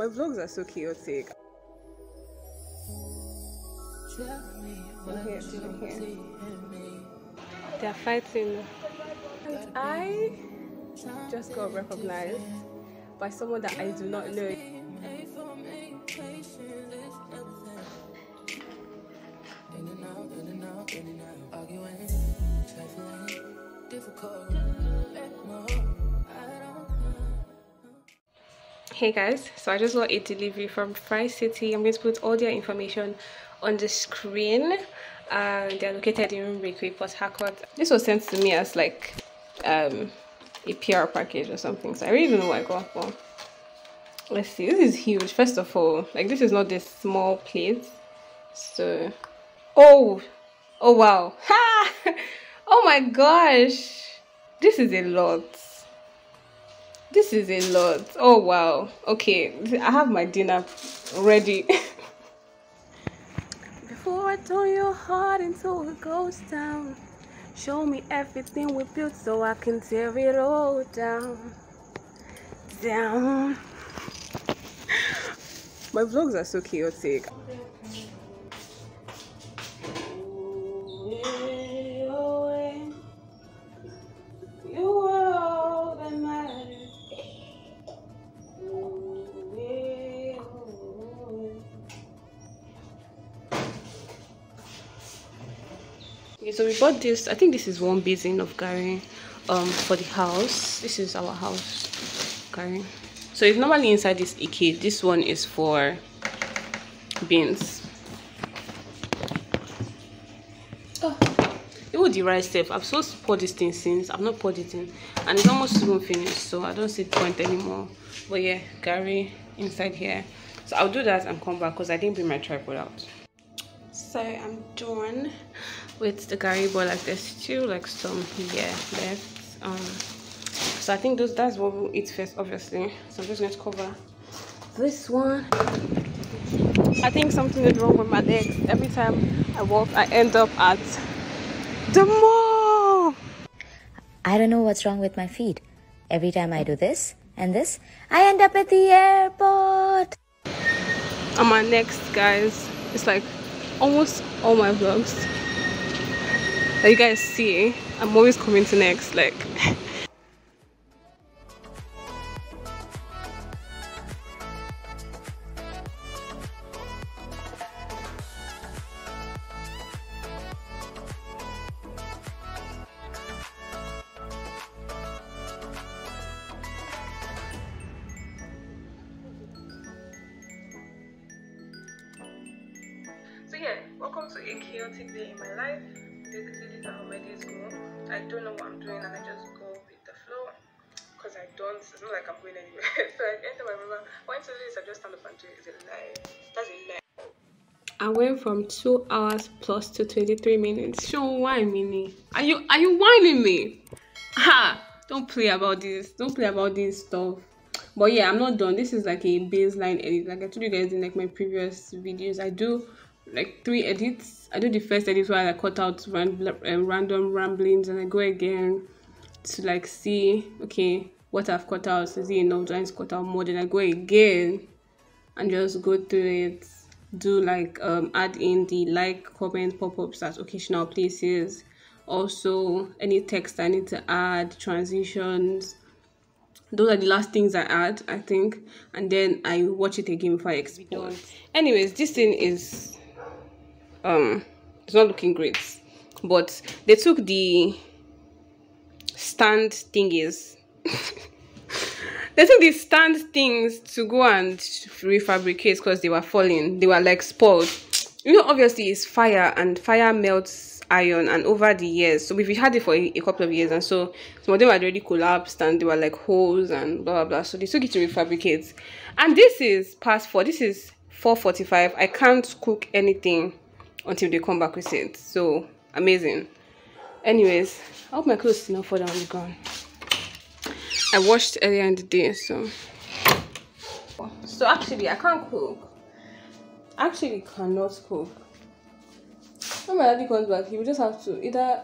My vlogs are so chaotic. Here, here. They're fighting. And I just got recognized by someone that I do not know. Hey guys, so I just got a delivery from Fry City. I'm going to put all their information on the screen. Uh, they're located in Bakery, Port Harcourt. This was sent to me as like um, a PR package or something, so I really don't know what I got for. Let's see, this is huge. First of all, like this is not this small plate. So, oh, oh wow, ha! oh my gosh, this is a lot this is a lot. Oh wow. Okay i have my dinner ready. Before i turn your heart into a ghost town show me everything we built so i can tear it all down. Down. My vlogs are so chaotic okay so we bought this i think this is one basin of garri um for the house. This is our house garri. So it's normally inside this ike this one is for beans. Oh even the rice step i'm supposed to pour this thing since i've not poured it in and it's almost even finished so i don't see the point anymore. But yeah garri inside here. So i'll do that and come back because i didn't bring my tripod out. So i'm done with the garri but like there's still like some here left um so i think those that's what we'll eat first obviously. So i'm just going to cover this one. I think something is wrong with my legs. Every time i walk i end up at the mall. I don't know what's wrong with my feet. Every time i do this and this i end up at the airport. And my next guys it's like almost all my vlogs that you guys see i'm always coming to next like so yeah welcome to a chaotic day in my life basically how my days go i don't know what i'm doing and i just go with the flow because i don't it's not like i'm going anywhere so i enter my room why to do this i just stand up and do it it's a lie that's a lie I went from two hours plus to 23 minutes. Show why mini. Are you are you whining me? Ha! Don't play about this. Don't play about this stuff. But yeah, I'm not done. This is like a baseline edit. Like I told you guys in like my previous videos, I do like three edits. I do the first edit where I cut out uh, random ramblings and I go again to like see okay what I've cut out. Is it enough? Do I cut out more? Then I go again and just go through it. Do like um add in the like, comment, pop-ups at occasional places. Also any text I need to add, transitions. Those are the last things I add, I think, and then I watch it again before I export. Anyways, this thing is um it's not looking great but they took the stand thingies. They took the stand things to go and refabricate because they were falling. They were like spoiled. You know obviously it's fire and fire melts iron and over the years. So we've had it for a, a, couple of years and so some of them had already collapsed and they were like holes and blah blah blah. So they took it to refabricate. And this is past four this is 4:45. i can't cook anything until they come back with it. So amazing. Anyways i hope my clothes did not fall down the ground i washed earlier in the day so. So actually i can't cook. Actually cannot cook. When my daddy comes back he will just have to either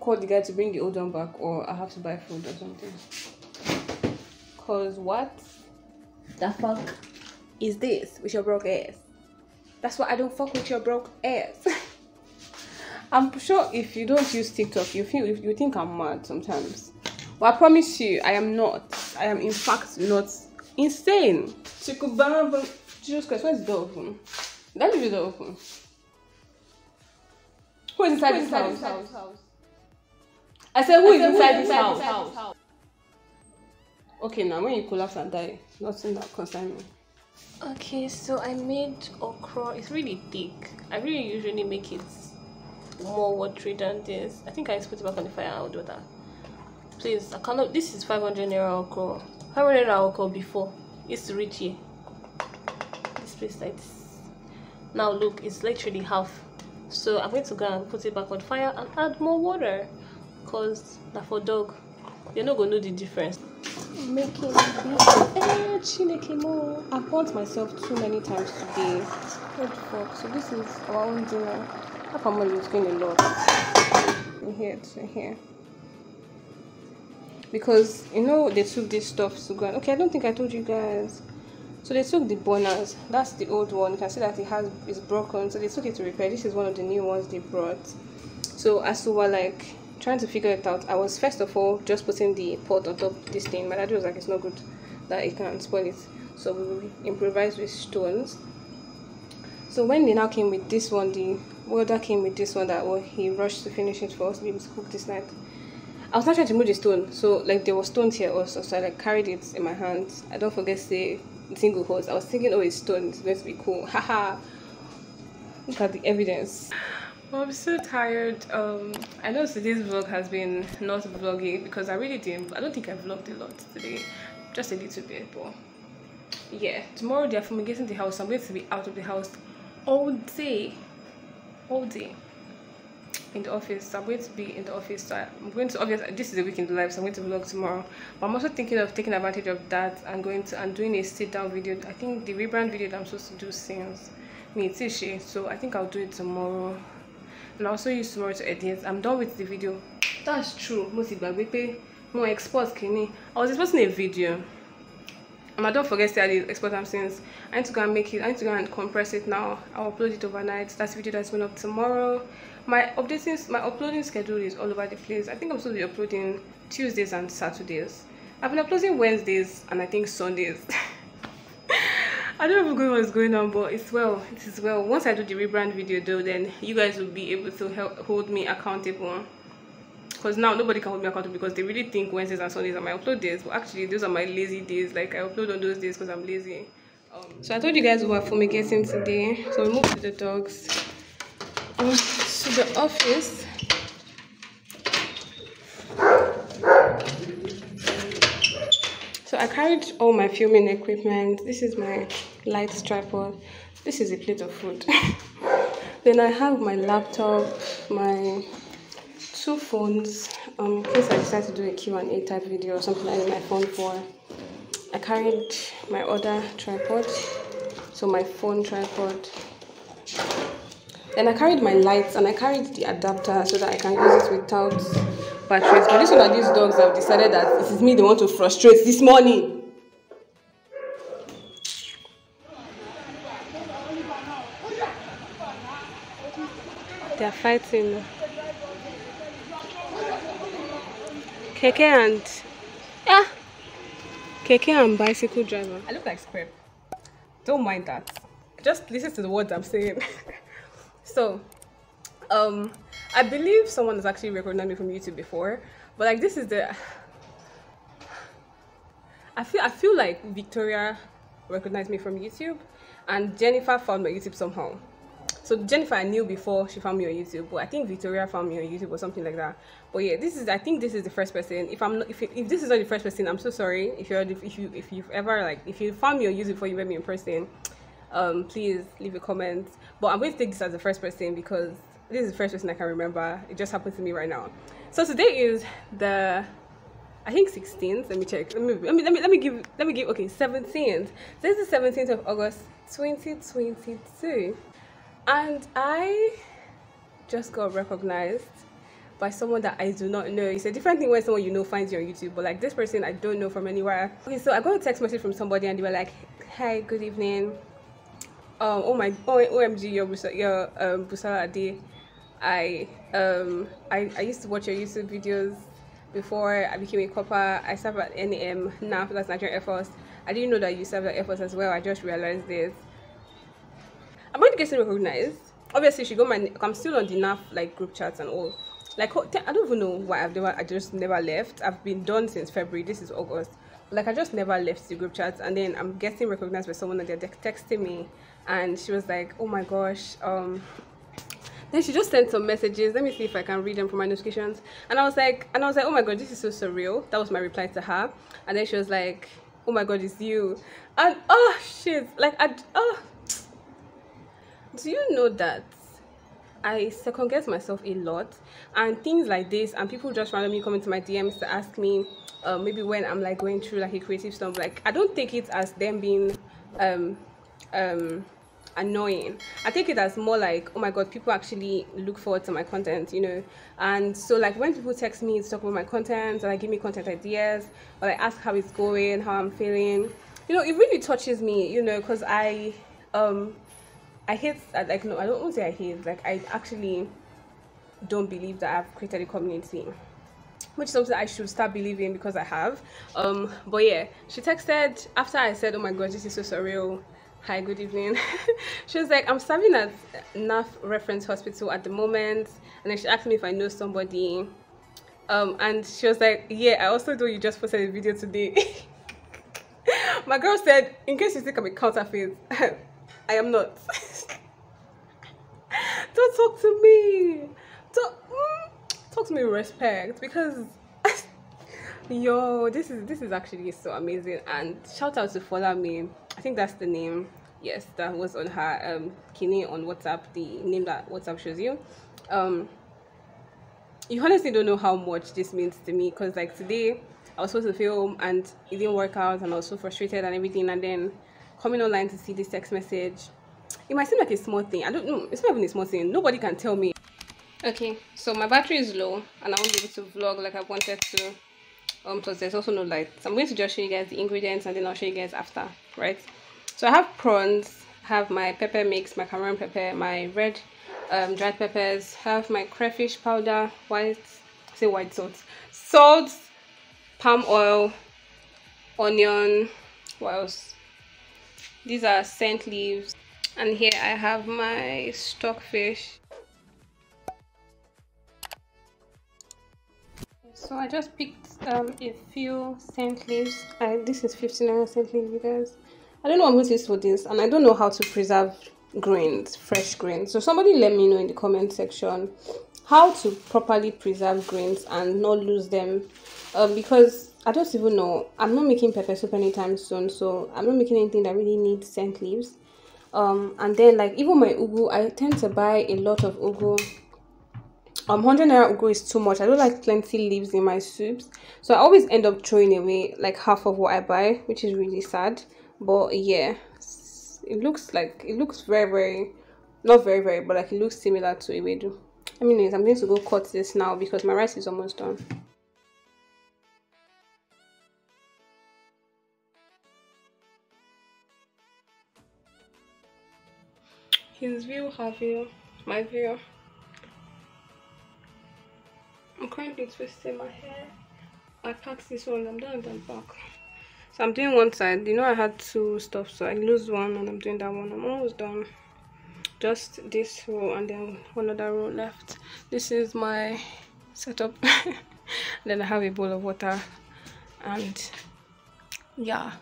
call the guy to bring the old one back or i have to buy food or something. Cause what the fuck is this with your broke ass. That's why I don't fuck with your broke ass. I'm sure if you don't use TikTok, you feel you think I'm mad sometimes. But I promise you, I am not. I am in fact not insane. Jesus Christ, where's the door open? Me leave the door open. Who is inside, who is inside this house? house? I said, who I is said, inside, who this, inside house? this house? house? Okay, now when you collapse and die, nothing that concerns me. Okay, so I made okra. It's really thick. I really usually make it more watery than this. I think I just put it back on the fire. I'll do that. Please, I cannot. This is 500 naira okra. 500 naira okra before. It's rich here. This place like this. Now look, it's literally half. So I'm going to go and put it back on fire and add more water. Cause that for dog, you're not gonna know the difference. Making eh, chineke mo. I burnt myself too many times today. Fuck? So this is our own dinner. How come is going a lot? From here to here. Because you know they took this stuff to go. Okay, I don't think I told you guys. So they took the burners. That's the old one. You can see that it has is broken. So they took it to repair. This is one of the new ones they brought. So as we were like trying to figure it out, I was first of all just putting the pot on top of this thing. My dad was like, it's not good that it can spoil it. So we improvised with stones. So when they now came with this one, the welder came with this one that well, he rushed to finish it for us to be able to cook this night. I was not trying to move the stone, so like there were stones here also, so I like carried it in my hands. I don't forget say single holes. I was thinking, oh, it's stone, it's going to be cool. Haha. Look at the evidence. I'm so tired. Um, I know today's vlog has been not vloggy because I really didn't. I don't think I vlogged a lot today, just a little bit. But yeah, tomorrow they're fumigating the house. I'm going to be out of the house all day all day in the office i'm going to be in the office so i'm going to obviously this is a weekend live so i'm going to vlog tomorrow but i'm also thinking of taking advantage of that and going to and doing a sit down video i think the rebrand video that i'm supposed to do since me tishi so i think i'll do it tomorrow and i'll also use tomorrow to edit. I'm done with the video. That's true. More export kini i was exporting a video. And I don't forget to the export time since I need to go and make it I need to go and compress it now. I'll upload it overnight. That's the video that's going up tomorrow. My updating my uploading schedule is all over the place. I think I'm supposed to be uploading Tuesdays and Saturdays. I've been uploading Wednesdays and I think Sundays I don't know what's going on but it's well it is well. Once I do the rebrand video though then you guys will be able to help hold me accountable. Because now nobody can hold me accountable because they really think Wednesdays and Sundays are my upload days but actually those are my lazy days. Like I upload on those days because I'm lazy. Um, so I told you guys we were fumigating today. So we moved to the dogs to the office so I carried all my filming equipment this is my light tripod this is a plate of food then I have my laptop my two phones um, in case I decide to do a Q&A type video or something I need my phone for. I carried my other tripod, so my phone tripod. Then I carried my lights and I carried the adapter so that I can use it without batteries. But this one of these dogs have decided that this is me they want to frustrate this morning. They are fighting. Keke and ah, Keke and bicycle driver. I look like scrap. Don't mind that. Just listen to the words I'm saying. so, um, I believe someone has actually recognized me from YouTube before, but like this is the. I feel I feel like Victoria recognized me from YouTube, and Jennifer found my YouTube somehow. So Jennifer I knew before she found me on YouTube, but I think Victoria found me on YouTube or something like that. But yeah, this is I think this is the first person. If I'm not, if, if this is not the first person, I'm so sorry. If you're if you if you've ever like if you found me on YouTube before you met me in person, um, please leave a comment. But I'm going to take this as the first person because this is the first person I can remember. It just happened to me right now. So today is the I think 16th. Let me check. Let me let me let me, let me give let me give okay 17th. This is the 17th of August 2022 and I just got recognized by someone that I do not know. It's a different thing when someone you know finds you on YouTube, but like this person I don't know from anywhere. Okay, so I got a text message from somebody and they were like, "Hi, good evening. Um, oh my, oh, OMG, your your um Busola Ade. I um I I used to watch your YouTube videos before I became a corper. I served at NAM now that's Nigerian Air Force. I didn't know that you served at Air Force as well. I just realized this. I'm going to get recognized. Obviously, she got my. I'm still on the NAF like group chats and all. Like I don't even know why I've never. I just never left. I've been done since February. This is August. Like I just never left the group chats, and then I'm getting recognized by someone that they're texting me, and she was like, "Oh my gosh, um, then she just sent some messages let me see if i can read them from my notifications and i was like and i was like oh my god this is so surreal that was my reply to her and then she was like oh my god it's you and oh shit like i oh do you know that I second guess myself a lot? And things like this and people just randomly come into my DMs to ask me uh, maybe when I'm like going through like a creative stuff. Like I don't take it as them being um um annoying. I take it as more like oh my god people actually look forward to my content you know? And so like when people text me to talk about my content or like give me content ideas or like ask how it's going how i'm feeling you know it really touches me you know because i um i hate like no i don't want to say i hate like i actually don't believe that i've created a community which is something I should start believing because I have. Um, but yeah, she texted after I said, "Oh my god, this is so surreal." hi good evening. She was like i'm serving at NAF reference hospital at the moment. And then she asked me if i know somebody. Um and she was like yeah i also know you just posted a video today. My girl said in case you think i'm a counterfeit i am not don't talk to me talk, mm, talk to me with respect because yo this is this is actually so amazing and shout out to follow me I think that's the name. Yes, that was on her um kidney on WhatsApp, the name that WhatsApp shows you. Um you honestly don't know how much this means to me because like today I was supposed to film and it didn't work out and I was so frustrated and everything and then coming online to see this text message it might seem like a small thing. I don't know. It's not even a small thing. Nobody can tell me. Okay so my battery is low and i won't be able to vlog like i wanted to. Um plus there's also no light. So i'm going to just show you guys the ingredients and then i'll show you guys after right? So i have prawns have my pepper mix my Cameroon pepper my red um, dried peppers have my crayfish powder white say white salt salt palm oil onion what else? These are scent leaves and here i have my stockfish. So i just picked um, a few scent leaves. I, this is 59 scent leaves you guys. I don't know what i'm going to use for this and i don't know how to preserve grains fresh grains so somebody let me know in the comment section how to properly preserve grains and not lose them. Um, because i don't even know. I'm not making pepper soup anytime soon so i'm not making anything that really needs scent leaves um, and then like even my ugu i tend to buy a lot of ugu. Um 100 naira ugu is too much. I don't like plenty leaves in my soups. So i always end up throwing away like half of what i buy which is really sad. But yeah it looks like it looks very very not very very but like it looks similar to ewedu. I mean i'm going to go cut this now because my rice is almost done his view her view my view I'm currently twisting my hair. I packed this one, I'm done back. So I'm doing one side. You know I had two stuff, so I lose one and I'm doing that one. I'm almost done. Just this row and then one other row left. This is my setup. then I have a bowl of water and yeah.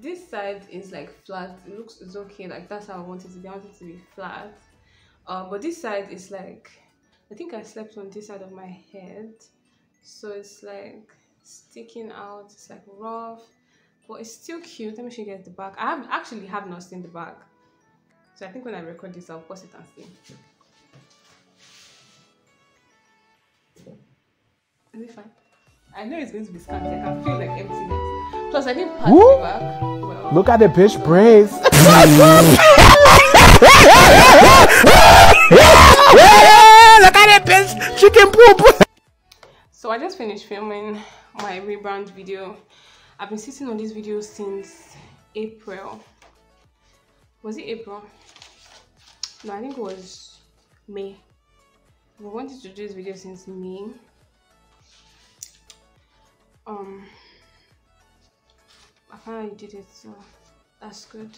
This side is like flat. It looks it's okay. Like that's how i want it to be. I want it to be flat. Um but this side is like i think i slept on this side of my head. So it's like sticking out. It's like rough. But it's still cute. Let me show you guys the back. I have actually have not seen the back. So i think when i record this i'll post it and see. Is it fine? I know it's going to be scanty. I can feel like emptiness. Plus, I didn't pack it back. Well, Look at the bitch braids. Look at the bitch chicken poop. So I just finished filming my rebrand video. I've been sitting on this video since April. Was it April? No, I think it was May. I wanted to do this video since May. Um, I finally did it, so that's good.